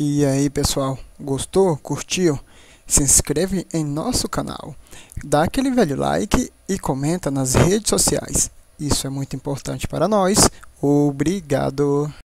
E aí pessoal, gostou? Curtiu? Se inscreve em nosso canal, dá aquele velho like e comenta nas redes sociais. Isso é muito importante para nós. Obrigado!